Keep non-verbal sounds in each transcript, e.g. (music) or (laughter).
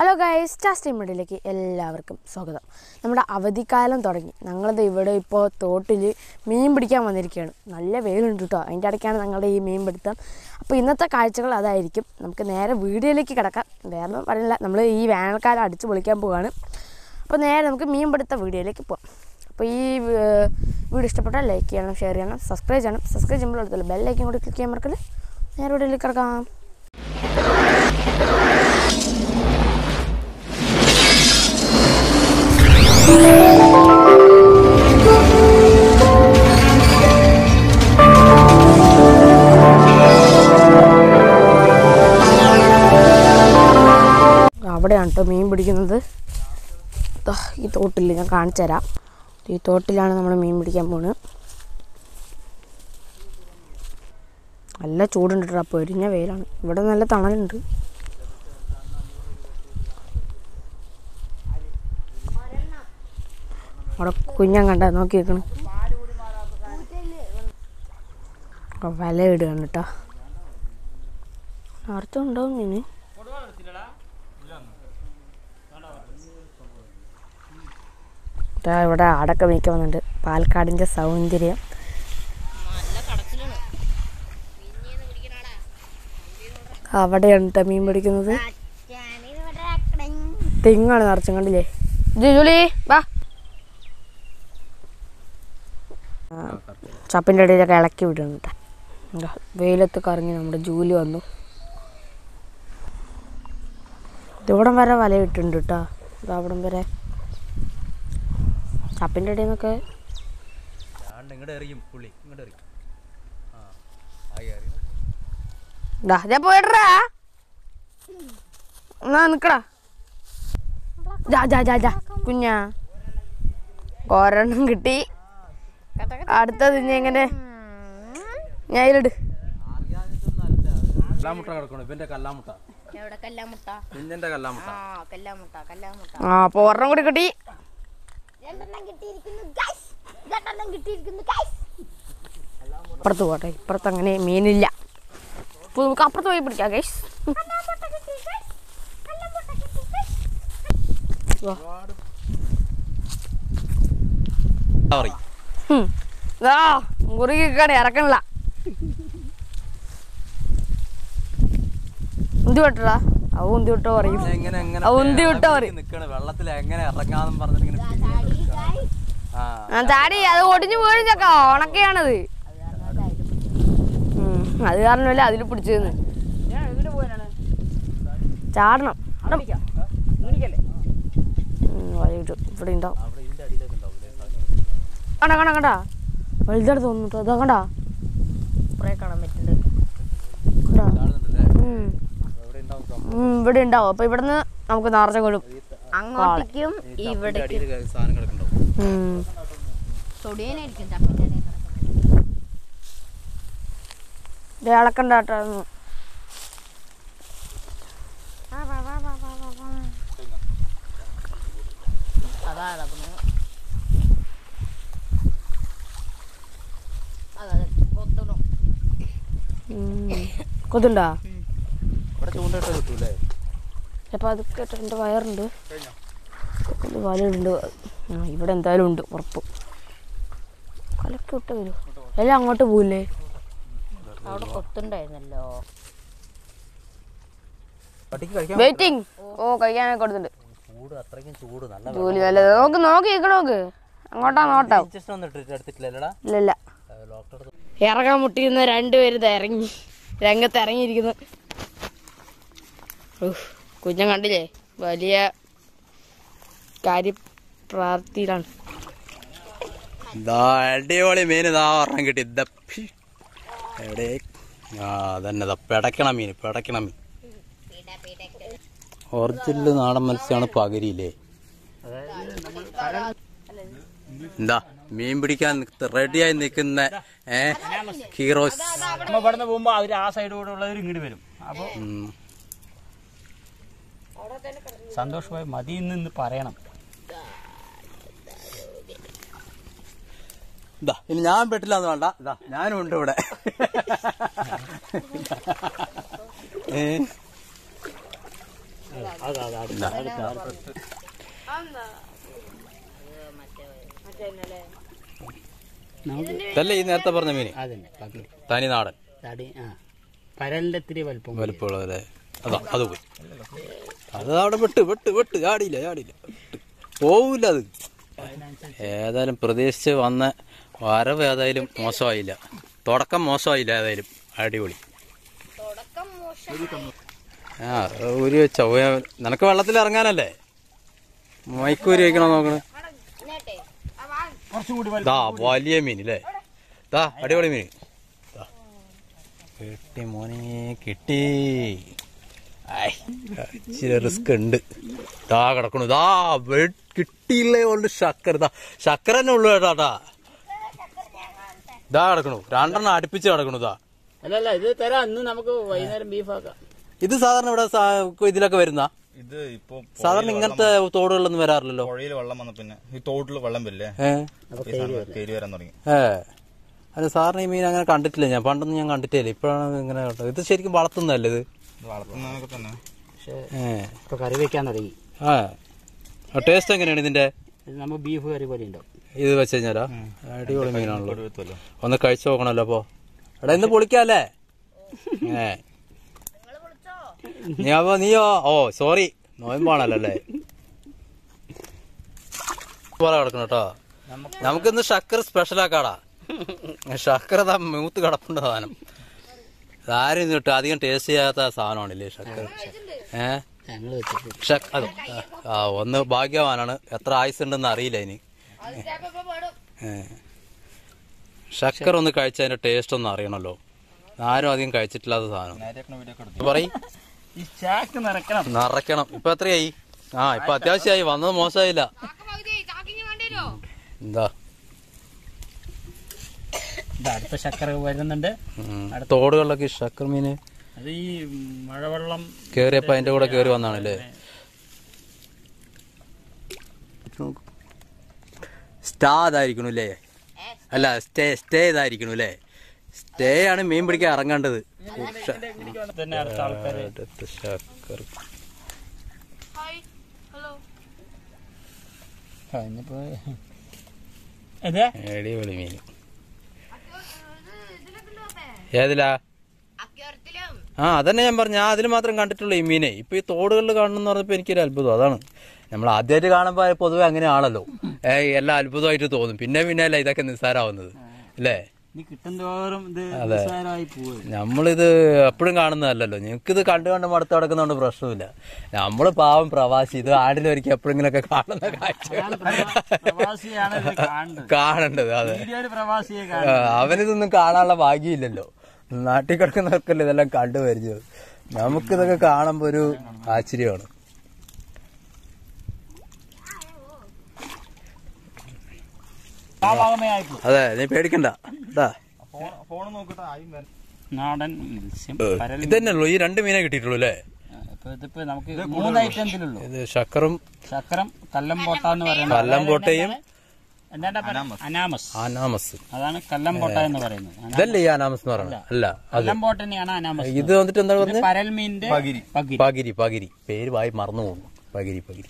Hello guys സ്റ്റാസ്റ്റീം മുടിയിലേക്ക് എല്ലാവർക്കും സ്വാഗതം. നമ്മുടെ അവധിക്കാലം തുടങ്ങി. ഞങ്ങളത് ഇവിടെ ഇപ്പോൾ തോട്ടിൽ മീൻ പിടിക്കാൻ വന്നിരിക്കുകയാണ്. നല്ല വെയിലുണ്ട് കേട്ടോ അതിന്റെ ഇടയ്ക്കാണ് ഞങ്ങളുടെ ഈ മീൻ പിടുത്തം. അപ്പോൾ ഇന്നത്തെ കാഴ്ചകൾ അതായിരിക്കും. നമുക്ക് നേരെ വീഡിയോയിലേക്ക് കിടക്കാം. വേറെ ഒന്നും നമ്മൾ ഈ വേനൽക്കാലം അടിച്ച് പൊളിക്കാൻ പോവുകയാണ് അപ്പോൾ നേരെ നമുക്ക് മീൻ പിടുത്ത വീഡിയോയിലേക്ക് പോകാം അപ്പോൾ ഈ വീഡിയോ ഇഷ്ടപ്പെട്ടാൽ ലൈക്ക് ചെയ്യണം ഷെയർ ചെയ്യണം സബ്സ്ക്രൈബ് ചെയ്യണം. സബ്സ്ക്രൈബ് ചെയ്യുമ്പോൾ അടുത്തുള്ള ബെല്ലൈക്കും കൂടി ക്ലിക്ക് ചെയ്യാൻ മറക്കല്ലേ? നേരെ വീഡിയോയിലേക്ക് കിടക്കാം. കേട്ടോ മീൻ പിടിക്കുന്നത്. ഈ തോട്ടിൽ ഞാൻ കാണിച്ചു തരാം. ഈ തോട്ടിലാണ് നമ്മൾ മീൻ പിടിക്കാൻ പോണത് നല്ല ചൂടുണ്ട് കേട്ടോ പൊരിഞ്ഞ വെയിലാണ്. ഇവിടെ നല്ല തണലുണ്ട്. അവിടെ കുഞ്ഞാൻ കണ്ട നോക്കി നിൽക്കണം വല ഇടുകയാണ് കേട്ടോ അർത്ഥമുണ്ടാവും മീന്. ദാ ഇവിടെ ആടൊക്കെ മേയ്ക്കാൻ വന്നിട്ടുണ്ട് പാലക്കാടിന്റെ സൗന്ദര്യം. അവിടെയാണ് കേട്ടോ മീൻ പിടിക്കുന്നത്. തെങ്ങാണ് നിറച്ചും കണ്ടില്ലേ? ജൂലി വാ. ചപ്പിന്റെ ഇടയിലൊക്കെ ഇളക്കി വിടുന്നു കേട്ടോ വെയിലത്ത് കറങ്ങി നമ്മുടെ ജൂലി വന്നു. ഇവിടം വരെ വല ഇട്ടിട്ടുണ്ട് കേട്ടോ ഇത് അവിടം വരെ ചപ്പിന്റെ ഇടയിൽ നിന്നൊക്കെ ആണ്ട് ഇങ്ങോട്ട് എറിയും പുള്ളി ഇങ്ങോട്ട് എറിയും ആ ആയി എറിയും ഇടയിൽ നിന്നൊക്കെ പോയിട്ടാ എന്നാ നിക്കടാ. ജാ ജാ ജാ ജാ കുഞ്ഞാ. ഒരെണ്ണം കിട്ടി. അടുത്തത് ഇനി എങ്ങനെ? ഞാൻ ഇതിലിട്. കല്ലാമുട്ട കിടക്കണം. ഇവന്റെ കല്ലാമുട്ട. എവിടെ കല്ലാമുട്ട? കുഞ്ഞന്റെ കല്ലാമുട്ട. ആ കല്ലാമുട്ട കല്ലാമുട്ട. ആ അപ്പൊ ഒരെണ്ണം കൂടി കിട്ടി. രണ്ടെണ്ണം കിട്ടിയിരിക്കുന്നു ഗൈസ് രണ്ടെണ്ണം കിട്ടിയിരിക്കുന്നു ഗൈസ് ഇപ്പുറത്ത് പോട്ടെ ഇപ്പുറത്ത് അങ്ങനെ മീനില്ല. അപ്പൊ നമുക്ക് അപ്പുറത്ത് പോയി പിടിക്കാം ഗൈസ് മുറുകിക്കാണ് ഇറക്കണില്ല. എന്ത് വിട്ടടാ അവ ഉന്തി വിട്ടോ പറയും എങ്ങനെ എങ്ങനെ ആ, ഉന്തി വിട്ടാ പറയും. വെള്ളത്തിൽ എങ്ങനെ ഇറങ്ങാന്നും പറഞ്ഞിട്ട് ചാടി അത് ഒടിഞ്ഞു വീഴിച്ചക്ക ഉണക്കയാണത്. ഉം, അത് കാരണമല്ല അതിൽ പിടിച്ചതെന്ന് ചാടണം. ഇവിടെ ഉണ്ടാവും അവിടെ ഇതിന്റെ അടിയിലൊക്കെ ഉണ്ടാവൂലേ കണ്ട കണ്ട കണ്ടാ. വലുതെടുത്ത് തോന്നുന്നു അതാ കണ്ടാ? കുറെ കാണാൻ പറ്റുന്നുണ്ട്. കണ്ടാ? ഇവിടെ ഉണ്ടാവും അപ്പൊ ഇവിടുന്ന് നമുക്ക് നിറച്ച കൊള്ളും അങ്ങോട്ടേക്കും ഇവിടേക്കും അടിയിൽ സാധനം കിടക്കുന്നുണ്ടാവും ഉം. തൊടിയനായിരിക്കും ചപ്പിന്റെ ഇടയിൽ കിടക്കുന്നത്. ദേ ഇളക്കണ്ട കേട്ടോ അതൊന്നും. അതാ അതാ പിന്നെ. അതാ അതാ, കൊത്തണം ഉം. കൊതുണ്ടാ അപ്പൊ അത് കേട്ടോ എന്റെ വയറുണ്ട്. വലയുണ്ട് ആ ഇവിടെ എന്തായാലും ഉണ്ട് ഉറപ്പ്. കലക്കി വിട്ട് വരും. എല്ലാം അങ്ങോട്ട് പോവില്ലേ? അവിടെ കൊത്തുണ്ടായിരുന്നല്ലോ. വെയിറ്റിംഗ് ഓ കഴിക്കാനൊക്കെ കൊടുത്തിട്ടുണ്ട്. ചൂട് അത്രയ്ക്കും ചൂട്. നല്ല ജോലി നല്ലത് നോക്ക് നോക്കി നോക്ക്. അങ്ങോട്ടാ ഇല്ലല്ല ഡോക്ടർ ഇറങ്ങാൻ മുട്ടിയിരുന്ന രണ്ടുപേരും ഇറങ്ങി. രംഗത്ത് ഇറങ്ങിയിരിക്കുന്നു. കുഞ്ഞൻ കണ്ടില്ലേ? വലിയ കാര്യപ്രാപ്തിയിലാണ്. അടിപൊളി മീൻ ഇതാ പറഞ്ഞ കിട്ടി. ദപ്പി എവിടെ ആ അതന്നെ ഇതാ പിടയ്ക്കണ മീൻ പിടയ്ക്കണ മീൻ. ഒറിജിനൽ നാടൻ മത്സ്യമാണ് പകരിയില്ലേ എന്താ മീൻ പിടിക്കാൻ റെഡിയായി നിൽക്കുന്ന ഏഹ് ഹീറോസ്. പോകുമ്പോ അവർ ആ സൈഡ് കൂടെ ഉള്ളവർ ഇങ്ങോട്ട് വരും. അപ്പൊ. സന്തോഷമായി മതി എന്ന് ഇന്ന് പറയണം. ഇതാ ഇനി ഞാൻ പെട്ടില്ല എന്ന് വേണ്ട. ഇതാ ഞാനും ഉണ്ട് ഇവിടെ. ഇതല്ലേ ഈ നേരത്തെ പറഞ്ഞ മീന്? തനി നാടൻ. തടി ആ. പരലിന്റെ ഇത്തിരി വലുപ്പം വലുപ്പമുള്ളത് അതാ അത് പോയി. അത് അവിടെ വിട്ട് വിട്ട് വിട്ട് ചാടിയില്ല. ചാടിയില്ല പോവില്ല അത്. ഏതായാലും പ്രതീക്ഷിച്ച് വന്ന വരവ് ഏതായാലും മോശമായില്ല. തുടക്കം മോശമായില്ല ഏതായാലും. അടിപൊളി. ആ ഊരി വെച്ചോ. ഊ- നിനക്ക് വെള്ളത്തിൽ ഇറങ്ങാനല്ലേ? മൈക്ക് ഊരി വെക്കണോ നോക്കണേ? ദാ വലിയ മീൻ അല്ലേ ദാ അടിപൊളി മീൻ. ദാ. കിട്ടി മോനെ കിട്ടി. ഇച്ചിരി റിസ്ക് ഉണ്ട് ഇതാ കിടക്കണു. ദാ വെ- കിട്ടിയില്ലേ ഉള്ളു ശക്കര ശക്കര തന്നെ ഉള്ളു കേട്ടാ ദാ. കിടക്കണു. രണ്ടെണ്ണം അടുപ്പിച്ച് കിടക്കണു ദാ. അല്ല ഇത് തരാം. അന്ന് നമുക്ക് വൈകുന്നേരം ബീഫാക്കാം ഇത് സാധാരണ ഇവിടെ ഇതിലൊക്കെ വരുന്ന? ഇത് ഇപ്പൊ സാധാരണ ഇങ്ങനത്തെ തോടുകളിലൊന്നും വരാറില്ലല്ലോ. പുഴയിൽ വെള്ളം വന്ന പിന്നെ ഈ തോട്ടിൽ വെള്ളം വരില്ലേ? കയറി വരാൻ തുടങ്ങി. അല്ല അത് സാറിന് ഈ മീൻ അങ്ങനെ കണ്ടിട്ടില്ല ഞാൻ. പണ്ടൊന്നും ഞാൻ കണ്ടിട്ടില്ല ഇപ്പോഴാണ് ഇങ്ങനെ ഇത് ശരിക്കും വളർത്തുന്നതല്ലേ ഇത് ഇത്? വളർത്തുന്നതൊക്കെ തന്നെ. പക്ഷേ ഇപ്പൊ കറി വെക്കാൻ തുടങ്ങി. ആ. ടേസ്റ്റ് എങ്ങനെയാണ് ഇതിന്റെ? ഇത് ബീഫ് കറി പോലെ ഉണ്ടാവും. ഇത് വെച്ച് കഴിഞ്ഞാലോ? അടിപൊളി മീനാണല്ലോ. ഒന്ന് കഴിച്ചു നോക്കണല്ലോ അപ്പൊ. എടാ ഇന്ന് പൊളിക്കാല്ലേ ഏ. നീ അപ്പൊ നീയോ? ഓ സോറി. നോയമ്പാണല്ലോ അല്ലേ? കിടക്കണം കേട്ടോ. നമുക്കിന്ന് ഷക്കർ സ്പെഷ്യൽ ആക്കാടാ. (laughs) ഷക്കർ മൂത്ത് കിടപ്പുണ്ട് സാധനം. ആരും കിട്ടും. അധികം ടേസ്റ്റ് ചെയ്യാത്ത സാധനമാണല്ലേ ഷക്കർ ഏ? ഞങ്ങൾ വെച്ചിട്ട് ഷക് അത്. ആ ഒന്ന് ഭാഗ്യവാനാണ്. എത്ര ആയുസ് ഉണ്ടെന്ന് അറിയില്ല ഇനി. ഷക്കർ ഒന്ന് കഴിച്ചതിന്റെ ടേസ്റ്റ് ഒന്ന് അറിയണല്ലോ. ആരും അധികം കഴിച്ചിട്ടില്ലാത്ത സാധനം. പറയും. ഈ ചാക്ക് നിറക്കണം നിറയ്ക്കണം. ഇപ്പൊ എത്രയായി? ആ ഇപ്പൊ അത്യാവശ്യമായി. വന്നത് മോശമായില്ല. എന്താ? അടുത്ത ശക്കർ വരുന്നുണ്ട്. തോടുകളിലൊക്കെ ശക്കർ മീന് അത് ഈ മഴവെള്ളം കേറിയപ്പോ അതിന്റെ കൂടെ കേറി വന്നാണല്ലേ സ്റ്റാ ഇതായിരിക്കണു അല്ലേ അല്ല സ്റ്റേ സ്റ്റേ ഇതായിരിക്കണു അല്ലേ സ്റ്റേ ആണ് മീൻ പിടിക്കാൻ ഇറങ്ങേണ്ടത്. അടിപൊളി മീൻ. ഏതിലാ? ആ അതന്നെ ഞാൻ പറഞ്ഞു. ഞാൻ അതിൽ മാത്രം കണ്ടിട്ടുള്ളൂ ഈ മീനെ. ഇപ്പൊ ഈ തോടുകളിൽ കാണണമെന്ന് പറഞ്ഞപ്പോ എനിക്കൊരു അത്ഭുതം. അതാണ്. നമ്മൾ ആദ്യമായിട്ട് കാണുമ്പോ പൊതുവെ അങ്ങനെയാണല്ലോ ഏ എല്ലാം അത്ഭുതമായിട്ട് തോന്നും. പിന്നെ പിന്നെ അല്ല ഇതൊക്കെ നിസ്സാരാവുന്നത് അല്ലേ? നമ്മളിത് എപ്പോഴും കാണുന്നതല്ലല്ലോ. ഞങ്ങൾക്കിത് കണ്ടു കണ്ട് മടുത്ത് കിടക്കുന്നതുകൊണ്ട് പ്രശ്നമില്ല. നമ്മൾ പാവം പ്രവാസി. ഇത് ആടിലൊരിക്കൽ എപ്പോഴെങ്കിലൊക്കെ കാണുന്ന കാഴ്ച കാണേണ്ടത്. അതെ. അവനിതൊന്നും കാണാനുള്ള ഭാഗ്യമില്ലല്ലോ. നാട്ടിൽ കിടക്കുന്നവർക്കല്ലേ ഇതെല്ലാം കണ്ടു പരിചയം നമുക്കിതൊക്കെ കാണുമ്പോ ഒരു ആശ്ചര്യമാണ്. അതെ നീ പേടിക്കണ്ട. ഇതാ നാടൻ ഇതന്നെയുള്ളൂ. ഈ രണ്ട് മീനെ കിട്ടിയിട്ടുള്ളൂ അല്ലേ? ഇപ്പൊ ഇതിപ്പോ നമുക്ക് മൂന്ന് ഐറ്റംസിലുള്ളൂ ഇത് ശക്കറും ശക്കരം കല്ലംപോട്ട എന്ന് പറയുന്നത് കല്ലംപോട്ടയും അനാമസ്. അനാമസ്. അതാണ് കല്ലംപോട്ട എന്ന് പറയുന്നത്. അനാ- ഇതല്ലേ ഈ അനാമസ് എന്ന് പറയുന്നത്? അല്ല. അനാമസ് ഇത് വന്നിട്ട് എന്താ പറഞ്ഞത്? പരൽമീന്റെ പകിരി. പകിരി. പേര് വായി മറന്നു പോകുന്നു. പകിരി പകിരി.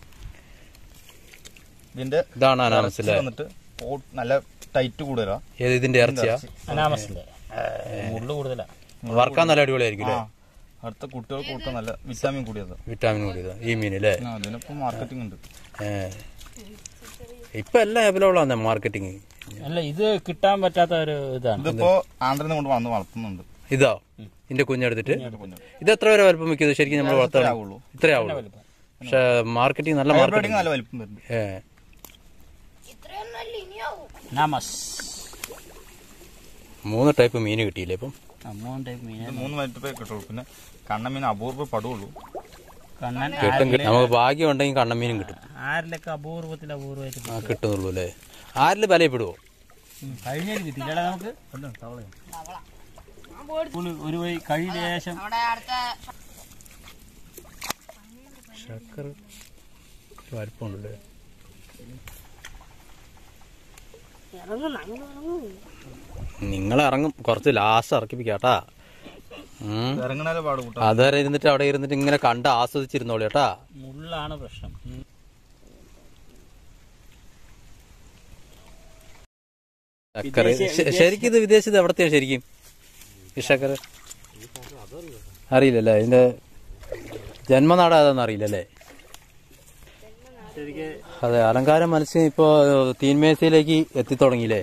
ഇതിന്റെ ഇതാണ് അനാമസ് അല്ലേ? വന്നിട്ട് നല്ല ടൈറ്റ് കൂടുതലാ. ഏത് ഇതിന്റെ ഇറച്ചിയാ? അനാമസിന്റെ. മുള്ളു കൂടുതലാ. വറക്കാൻ നല്ല അടിപൊളിയായിരിക്കും അല്ലേ? അടുത്ത കുട്ടികൾക്ക് കൊടുക്കാൻ നല്ല വിറ്റാമിൻ കൂടിയത്. വിറ്റാമിൻ കൂടിയത്. ഈ മീൻ അല്ലേ മാർക്കറ്റിംഗ് ഉണ്ട്. ഇപ്പൊ എല്ലാം അവൈലബിൾ ആണ് മാർക്കറ്റിംഗ് അല്ല ഇത് കിട്ടാൻ പറ്റാത്ത ഒരു ഇതാണ്. ഇതിപ്പോ ആന്ധ്രനെ കൊണ്ട് വന്ന് വളർത്തുന്നുണ്ട്. ഇതോ? ഇതിന്റെ കുഞ്ഞെടുത്തിട്ട്? കുഞ്ഞ്. ഇത് എത്ര വരെ വലുപ്പം വെക്കുന്നത് ശരിക്കും നമ്മൾ വളർത്താൻ. ഇത്രേ ആവുള്ളൂ. പക്ഷെ മാർക്കറ്റിംഗ് നല്ല മാർക്കറ്റിംഗ് നല്ല വലിപ്പം വരുന്നുണ്ട്. ഏ. അനാമസ് മൂന്ന് ടൈപ്പ് മീൻ കിട്ടിയില്ലേ ഇപ്പം? മൂന്ന് ടൈപ്പ് മീൻ മൂന്ന് ടൈപ്പ് കിട്ടുള്ളൂ. പിന്നെ കണ്ണമീൻ അപൂർവ പടുള്ളൂ കണ്ണൻ കിട്ടും കിട്ടും. നമുക്ക് ഭാഗ്യം ഉണ്ടെങ്കിൽ കണ്ണമീനും കിട്ടും. ആരിലൊക്കെ അപൂർവത്തിൽ അപൂർവമായിട്ട് ആ കിട്ടുന്നുള്ളൂ അല്ലേ ആരിൽ വിലയപ്പെടുവോ കഴിഞ്ഞാൽ നമുക്ക് ഒരു- ശർക്കര വലിപ്പമുണ്ടല്ലേ നിങ്ങൾ ഇറങ്ങും. കുറച്ച് ലാസ്റ്റ് ഇറക്കിപ്പിക്കാട്ടാ. അതുവരെ ഇരുന്നിട്ട് അവിടെ ഇരുന്നിട്ട് ഇങ്ങനെ കണ്ട് ആസ്വദിച്ചിരുന്നോളൂ കേട്ടാ. മുള്ളാണ് പ്രശ്നം. ശരിക്കും ഇത് വിദേശത്ത് എവിടത്തെയാണ് ശരിക്കും? ഇഷക്കറ് അറിയില്ലല്ലേ? ഇതിന്റെ ജന്മനാട് ഏതാന്ന് അറിയില്ലല്ലേ? അതെ അലങ്കാര മത്സ്യം ഇപ്പോ തീൻമേശയിലേക്ക് എത്തിത്തുടങ്ങിയില്ലേ?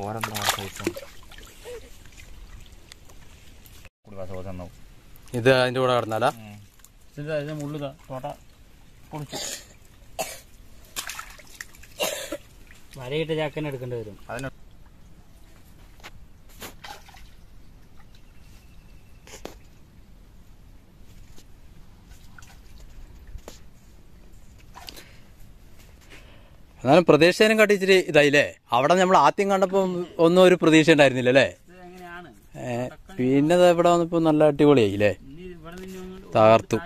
ഓരം സൈസാണ് ഇത് അതിന്റെ കൂടെ കിടന്നാലാ? മരയിട്ട് ചാക്കനെടുക്കേണ്ടി മുള്ളുതാ തോട്ട പൊളിച്ചു വരയിട്ട് ചാക്കനെ എടുക്കേണ്ടി വരും. അതിന് എന്നാലും പ്രതീക്ഷേനും കാട്ടി ഇച്ചിരി ഇതായില്ലേ? അവിടെ നമ്മൾ ആദ്യം കണ്ടപ്പോ ഒന്നും ഒരു പ്രതീക്ഷ ഉണ്ടായിരുന്നില്ല അല്ലേ? പിന്നെ ഇവിടെ വന്നപ്പോ നല്ല അടിപൊളിയായില്ലേ? തകർത്തു.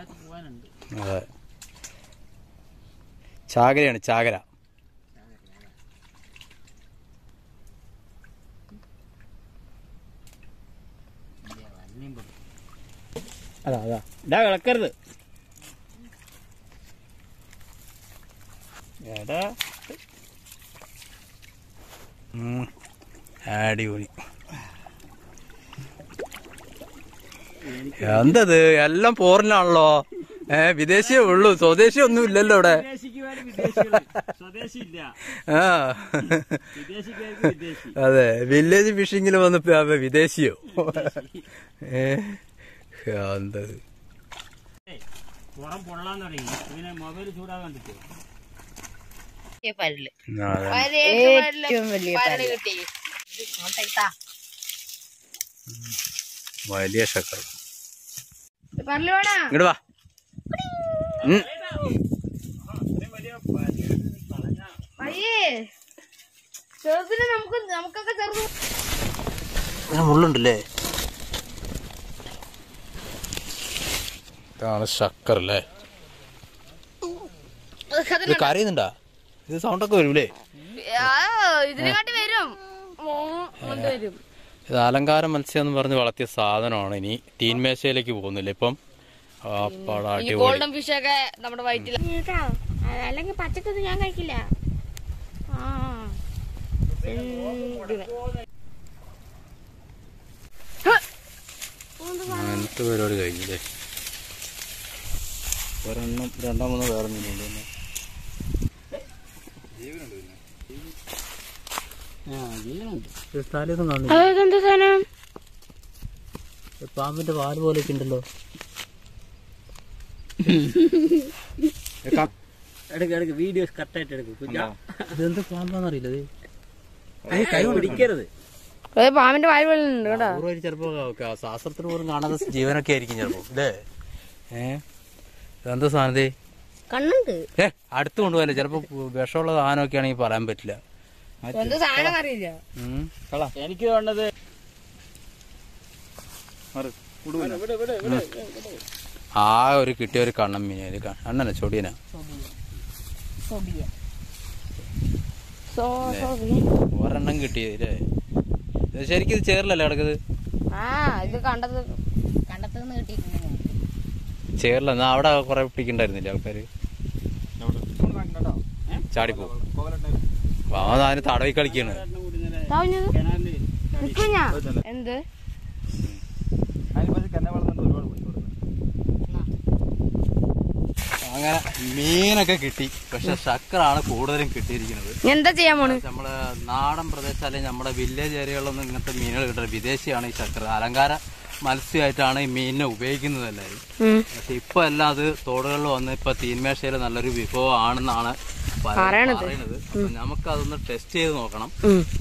അതെ. ചാകരയാണ് ചാകര. അതാ അതാ. ഇടാ കിളക്കരുത് എടാ. അടിപൊളി. എന്തത്? എല്ലാം പോറിനാണല്ലോ ഏ വിദേശിയേ ഉള്ളൂ. സ്വദേശി ഒന്നും ഇല്ലല്ലോ ഇവിടെ. ആ. അതെ വില്ലേജ് ഫിഷിങ്ങിൽ വന്നപ്പോ വിദേശിയോ? ഏ എന്തത്? പുറം പൊള്ളാൻ തുടങ്ങി. പിന്നെ മൊബൈൽ ചൂടാകാൻ കണ്ടിട്ട് വലിയ പരൽ കിട്ടി. വലിയ ശക്കർ ഇങ്ങോട്ട് വാ. ചെറുതിന് നമുക്ക് നമുക്കൊക്കെ ചെറുത് മുള്ളുണ്ടല്ലേ? ഇതാണ് ശക്കർ അല്ലേ? കരയുന്നുണ്ടാ? ഇത് സൗണ്ടൊക്കെ വരൂലേ? ഇതിനെക്കാട്ടി വരും. വരും. ഇത് അലങ്കാര മത്സ്യം എന്ന് പറഞ്ഞ് വളർത്തിയ സാധനമാണ് ഇനി. തീൻമേശയിലേക്ക് പോകുന്നില്ല. ഇപ്പം ആ പട അടിപൊളി. ഗോൾഡൻ ഫിഷ് ഒക്കെ നമ്മുടെ വയറ്റിൽ അല്ലെങ്കിൽ പച്ചക്കൊന്നും ഞാൻ കഴിക്കില്ല? അങ്ങനത്തെ പരിപാടി കഴിഞ്ഞില്ലേ? ഒരെണ്ണം രണ്ടാമൂന്ന് വേറെ പിന്നെ പാമ്പിന്റെ വാൽ പോലെ ഉണ്ടല്ലോ. എടുക്ക. എടുക്ക വീഡിയോസ് കറക്റ്റായിട്ട് എടുക്കും. ഇതെന്ത് പാമ്പാന്നറിയില്ല ഇത്? കൈ പിടിക്കരുത്. പാമ്പിന്റെ വായ പോലെ കേട്ടോ. ചിലപ്പോ ശാസ്ത്രത്തിന് പോലും കാണാത്ത ജീവനൊക്കെ ആയിരിക്കും ചിലപ്പോ അല്ലേ? ഏഹ് ഇതെന്താ സാധനത്തെ കണ്ണുണ്ട്. ഏ അടുത്ത് കൊണ്ടുപോകാൻ ചിലപ്പോ വിഷമുള്ള സാധനമൊക്കെ ആണെങ്കിൽ പറയാൻ പറ്റില്ല. എനിക്ക് വേണ്ടത് ആ ഒരു കിട്ടിയ ഒരു കണ്ണൻ മീൻ കണ്ണന ചൊടിയന. ഒരെണ്ണം കിട്ടിയല്ലേ ഇത് ശരിക്കും ഇത് ചേറിലല്ലേ കിടക്കുന്നത് ചേറിലെന്നാ അവിടെ കൊറേ പിടിക്കണ്ടായിരുന്നില്ലേ ആൾക്കാര്? ചാടിപ്പോ അവൻ അതിന് തടവി കളിക്കാണ്. എന്ത്. അങ്ങനെ മീനൊക്കെ കിട്ടി. പക്ഷെ ശക്കറാണ് കൂടുതലും കിട്ടിയിരിക്കുന്നത്. എന്താ ചെയ്യാൻ പോണ് നമ്മൾ നാടൻ പ്രദേശം അല്ലെങ്കിൽ നമ്മുടെ വില്ലേജ് ഏരിയകളിലൊന്നും ഇങ്ങനത്തെ മീനുകൾ കിട്ടുന്നത് വിദേശിയാണ് ഈ ശക്കര അലങ്കാര മത്സ്യമായിട്ടാണ് ഈ മീനിനെ ഉപയോഗിക്കുന്നത് എല്ലാവരും. പക്ഷെ ഇപ്പൊ എല്ലാം അത് തോടുകളിൽ വന്ന് ഇപ്പൊ തീന്മേശയിൽ നല്ലൊരു വിഭവമാണെന്നാണ് പറയണത്. നമുക്ക് അതൊന്ന് ടെസ്റ്റ് ചെയ്ത് നോക്കണം.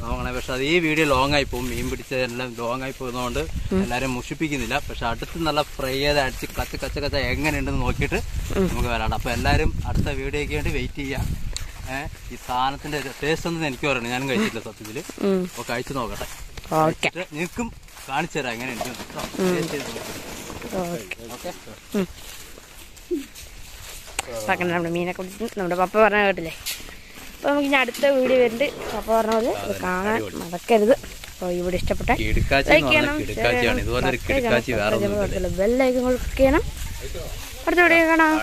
നോക്കണേ. പക്ഷെ അത് ഈ വീഡിയോ ലോങ് ആയി പോകും. മീൻ പിടിച്ചതെല്ലാം ലോങ് ആയി പോകുന്നതുകൊണ്ട് എല്ലാരും മുഷിപ്പിക്കുന്നില്ല. പക്ഷെ അടുത്ത് നല്ല ഫ്രൈ ചെയ്ത് അടിച്ച് കച്ച കച്ച കച്ച എങ്ങനെയുണ്ടെന്ന് നോക്കിയിട്ട് നമുക്ക് വരാണ്ട് അപ്പൊ എല്ലാരും അടുത്ത വീഡിയോയ്ക്ക് വേണ്ടി വെയിറ്റ് ചെയ്യാം ഏഹ് ഈ സാധനത്തിന്റെ ടേസ്റ്റ് ഒന്നും എനിക്ക് പറയണം ഞാനും കഴിച്ചിട്ടില്ല സത്യത്തിൽ. അപ്പൊ കഴിച്ചു നോക്കട്ടെ. നിനക്കും കാണിച്ചു തരാം എങ്ങനെയുണ്ട് ഓക്കെ. അങ്ങനെ നമ്മുടെ മീനൊക്കെ പിടിച്ച് നമ്മുടെ പപ്പ പറഞ്ഞ കേട്ടില്ലേ? അപ്പോൾ നമുക്ക് ഇനി അടുത്ത വീഡിയോ വരുന്നുണ്ട്. പപ്പ പറഞ്ഞ പോലെ കാണാൻ മറക്കരുത്. അപ്പോൾ ഇവിടെ ഇഷ്ടപ്പെട്ട ബെല്ലൈക്കും കൊടുക്കണം ക്ലിക്ക് ചെയ്യണം അടുത്ത വീഡിയോ കാണാം.